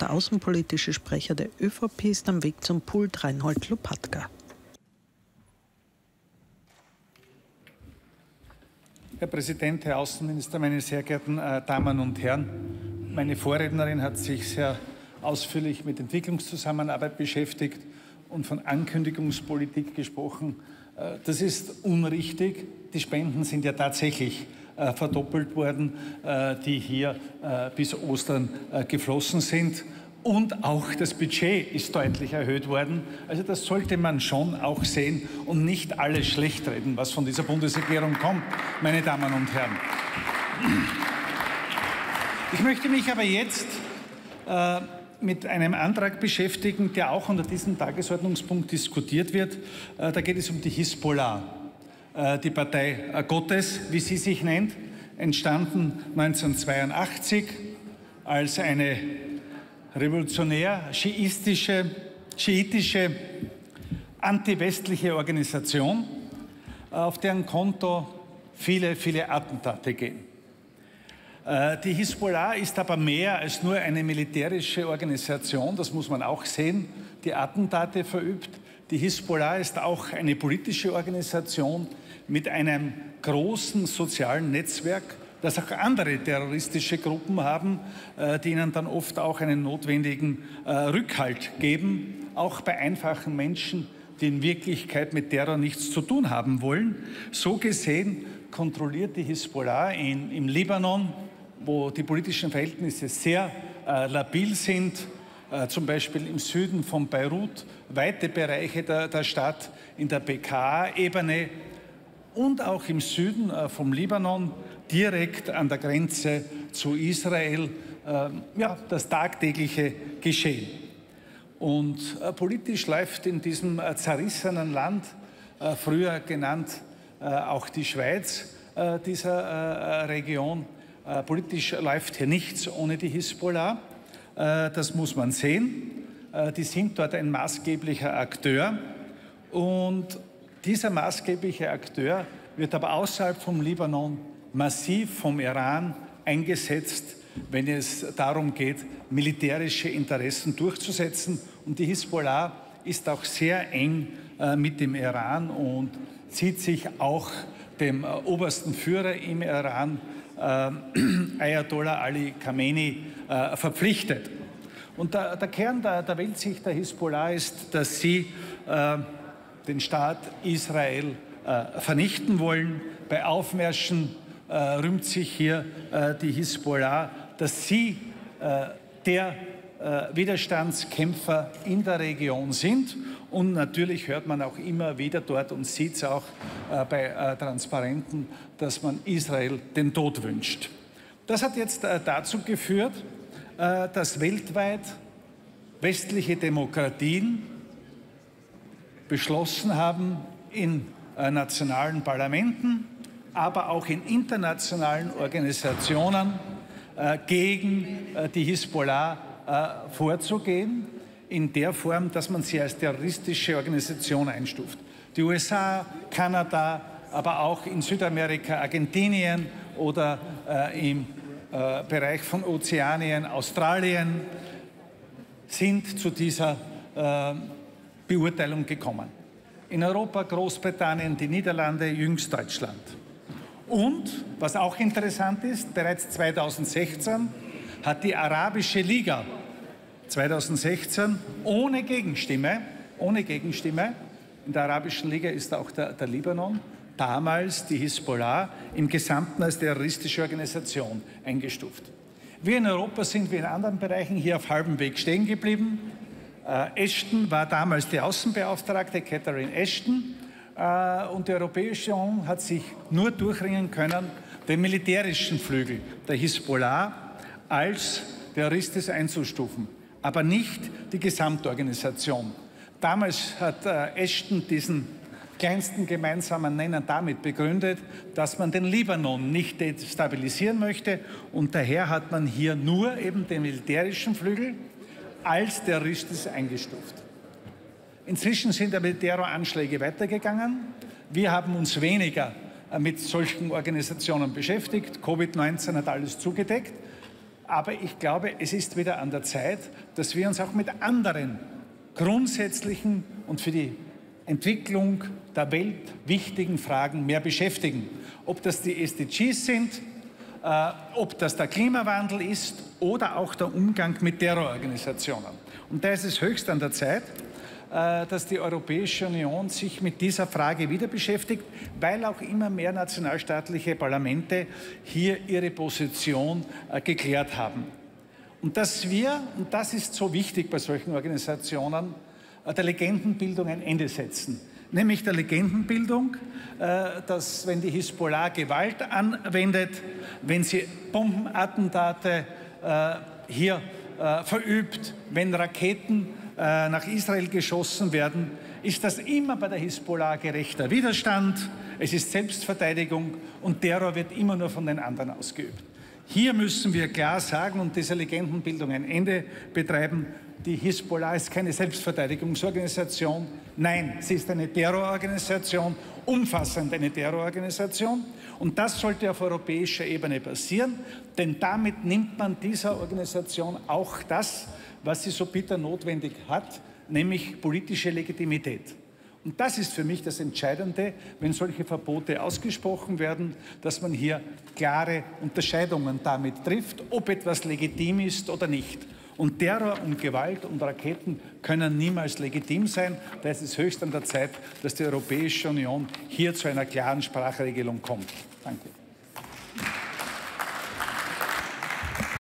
Der außenpolitische Sprecher der ÖVP ist am Weg zum Pult Reinhold Lopatka. Herr Präsident, Herr Außenminister, meine sehr geehrten äh, Damen und Herren! Meine Vorrednerin hat sich sehr ausführlich mit Entwicklungszusammenarbeit beschäftigt und von Ankündigungspolitik gesprochen. Äh, das ist unrichtig. Die Spenden sind ja tatsächlich verdoppelt worden, äh, die hier bis Ostern geflossen sind. Und auch das Budget ist deutlich erhöht worden. Also das sollte man schon auch sehen und nicht alles schlecht reden, was von dieser Bundesregierung kommt, meine Damen und Herren. Ich möchte mich aber jetzt äh, mit einem Antrag beschäftigen, der auch unter diesem Tagesordnungspunkt diskutiert wird. Äh, da geht es um die Hisbollah, äh, die Partei äh, Gottes, wie sie sich nennt, entstanden 1982 als eine revolutionär schiitische, schiitische antiwestliche Organisation, auf deren Konto viele, viele Attentate gehen. Äh, die Hisbollah ist aber mehr als nur eine militärische Organisation, das muss man auch sehen, die Attentate verübt. Die Hisbollah ist auch eine politische Organisation mit einem großen sozialen Netzwerk, das auch andere terroristische Gruppen haben, äh, die ihnen dann oft auch einen notwendigen äh, Rückhalt geben, auch bei einfachen Menschen, die in Wirklichkeit mit Terror nichts zu tun haben wollen. So gesehen kontrolliert die Hisbollah in, im Libanon, wo die politischen Verhältnisse sehr äh, labil sind, äh, zum Beispiel im Süden von Beirut, weite Bereiche der, der Stadt, in der PKA-Ebene und auch im Süden äh, vom Libanon, direkt an der Grenze zu Israel, äh, ja, das tagtägliche Geschehen. Und äh, politisch läuft in diesem äh, zerrissenen Land, früher genannt auch die Schweiz dieser Region, politisch läuft hier nichts ohne die Hisbollah. Äh, das muss man sehen. Äh, die sind dort ein maßgeblicher Akteur. Und dieser maßgebliche Akteur wird aber außerhalb vom Libanon massiv vom Iran eingesetzt, wenn es darum geht, militärische Interessen durchzusetzen. Und die Hisbollah ist auch sehr eng mit dem Iran und zieht sich auch dem obersten Führer im Iran äh, Ayatollah Ali Khamenei äh, verpflichtet. Und der, der Kern der, der, Weltsicht der Hisbollah ist, dass sie äh, den Staat Israel äh, vernichten wollen. Bei Aufmärschen rühmt sich hier die Hisbollah, dass sie der Widerstandskämpfer in der Region sind. Und natürlich hört man auch immer wieder dort und sieht es auch äh, bei äh, Transparenten, dass man Israel den Tod wünscht. Das hat jetzt äh, dazu geführt, äh, dass weltweit westliche Demokratien beschlossen haben, in äh, nationalen Parlamenten, aber auch in internationalen Organisationen äh, gegen die Hisbollah vorzugehen, in der Form, dass man sie als terroristische Organisation einstuft die USA, Kanada, aber auch in Südamerika, Argentinien oder äh, im äh, Bereich von Ozeanien, Australien, sind zu dieser äh, Beurteilung gekommen. In Europa Großbritannien, die Niederlande, jüngst Deutschland. Und, was auch interessant ist, bereits 2016 hat die Arabische Liga 2016 ohne Gegenstimme, ohne Gegenstimme in der Arabischen Liga ist auch der, der Libanon, damals die Hisbollah, im Gesamten als terroristische Organisation eingestuft. Wir in Europa sind wie in anderen Bereichen hier auf halbem Weg stehen geblieben. Äh, Ashton war damals die Außenbeauftragte, Catherine Ashton, äh, und die Europäische Union hat sich nur durchringen können, den militärischen Flügel der Hisbollah als terroristisch einzustufen, aber nicht die Gesamtorganisation. Damals hat äh, Ashton diesen kleinsten gemeinsamen Nenner damit begründet, dass man den Libanon nicht destabilisieren möchte und daher hat man hier nur eben den militärischen Flügel als terroristisch eingestuft. Inzwischen sind aber die Terroranschläge weitergegangen. Wir haben uns weniger äh, mit solchen Organisationen beschäftigt. Covid-19 hat alles zugedeckt. Aber ich glaube, es ist wieder an der Zeit, dass wir uns auch mit anderen grundsätzlichen und für die Entwicklung der Welt wichtigen Fragen mehr beschäftigen. Ob das die SDGs sind, äh, ob das der Klimawandel ist oder auch der Umgang mit Terrororganisationen. Und da ist es höchst an der Zeit, dass die Europäische Union sich mit dieser Frage wieder beschäftigt, weil auch immer mehr nationalstaatliche Parlamente hier ihre Position äh, geklärt haben. Und dass wir, und das ist so wichtig bei solchen Organisationen, äh, der Legendenbildung ein Ende setzen. Nämlich der Legendenbildung, äh, dass wenn die Hisbollah Gewalt anwendet, wenn sie Bombenattentate äh, hier verübt, wenn Raketen nach Israel geschossen werden, ist das immer bei der Hisbollah gerechter Widerstand, es ist Selbstverteidigung und Terror wird immer nur von den anderen ausgeübt. Hier müssen wir klar sagen und dieser Legendenbildung ein Ende betreiben, die Hisbollah ist keine Selbstverteidigungsorganisation. Nein, sie ist eine Terrororganisation, umfassend eine Terrororganisation. Und das sollte auf europäischer Ebene passieren, denn damit nimmt man dieser Organisation auch das, was sie so bitter notwendig hat, nämlich politische Legitimität. Und das ist für mich das Entscheidende, wenn solche Verbote ausgesprochen werden, dass man hier klare Unterscheidungen damit trifft, ob etwas legitim ist oder nicht. Und Terror und Gewalt und Raketen können niemals legitim sein. Da ist es höchst an der Zeit, dass die Europäische Union hier zu einer klaren Sprachregelung kommt. Danke.